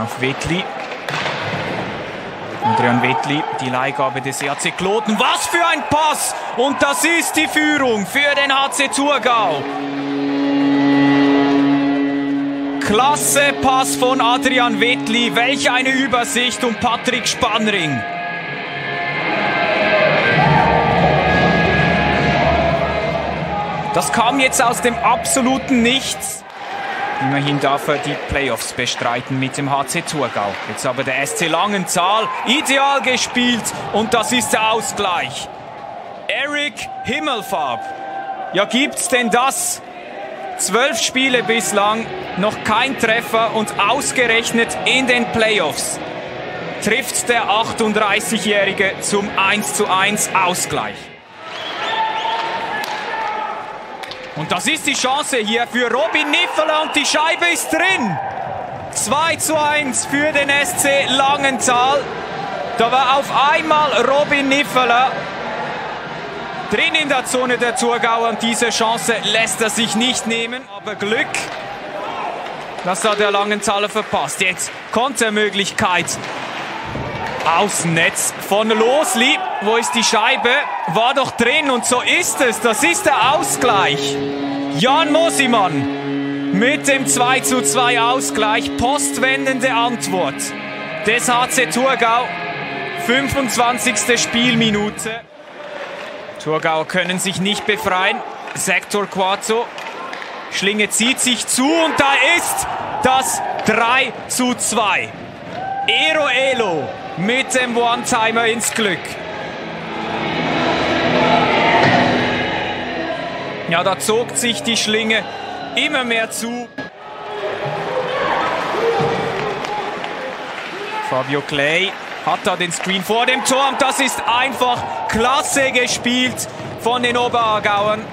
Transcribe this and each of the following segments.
Auf Wetli. Adrian Wetli, die Leihgabe des HC Kloten. Was für ein Pass! Und das ist die Führung für den HC Thurgau. Klasse Pass von Adrian Wetli. Welch eine Übersicht und Patrick Spannring. Das kam jetzt aus dem absoluten Nichts. Immerhin darf er die Playoffs bestreiten mit dem HC Thurgau. Jetzt aber der SC Langenzahl. Ideal gespielt und das ist der Ausgleich. Eric Himmelfarb. Ja, gibt's denn das? Zwölf Spiele bislang, noch kein Treffer und ausgerechnet in den Playoffs trifft der 38-Jährige zum 1:1 Ausgleich. Und das ist die Chance hier für Robin Niffeler und die Scheibe ist drin. 2 zu 1 für den SC Langenthal. Da war auf einmal Robin Niffeler drin in der Zone der Thurgauer und diese Chance lässt er sich nicht nehmen. Aber Glück, das hat der Langenthaler verpasst. Jetzt Kontermöglichkeit Außennetz von Losli. Wo ist die Scheibe? War doch drin und so ist es. Das ist der Ausgleich. Jan Mosimann mit dem 2 zu 2 Ausgleich. Postwendende Antwort des HC Thurgau. 25. Spielminute. Thurgau können sich nicht befreien. Sektor Quazo. Schlinge zieht sich zu und da ist das 3 zu 2. Ero Elo mit dem One-Timer ins Glück. Ja, da zog sich die Schlinge immer mehr zu. Fabio Clay hat da den Screen vor dem Tor und das ist einfach klasse gespielt von den Oberargauern.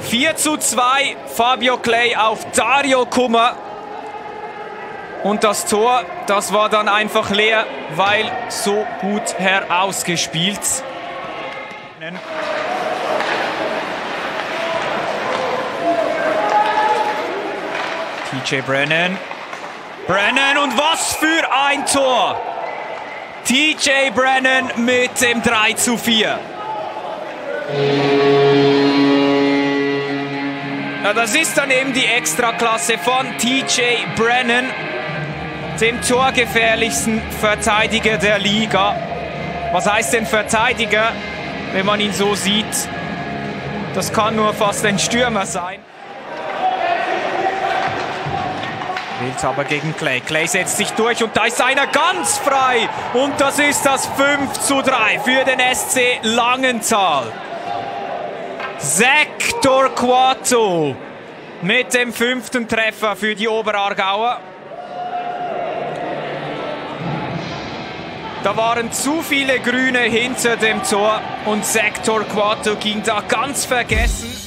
4 zu 2, Fabio Clay auf Dario Kummer. Und das Tor, das war dann einfach leer, weil so gut herausgespielt. TJ Brennan. Brennan und was für ein Tor! TJ Brennan mit dem 3 zu 4. Ja, das ist dann eben die Extraklasse von TJ Brennan dem torgefährlichsten Verteidiger der Liga. Was heißt denn Verteidiger, wenn man ihn so sieht? Das kann nur fast ein Stürmer sein. Wild aber gegen Clay. Clay setzt sich durch und da ist einer ganz frei. Und das ist das 5 zu 3 für den SC Langenthal. Sektor Quato mit dem fünften Treffer für die Oberargauer. Da waren zu viele Grüne hinter dem Tor und Sektor Quato ging da ganz vergessen.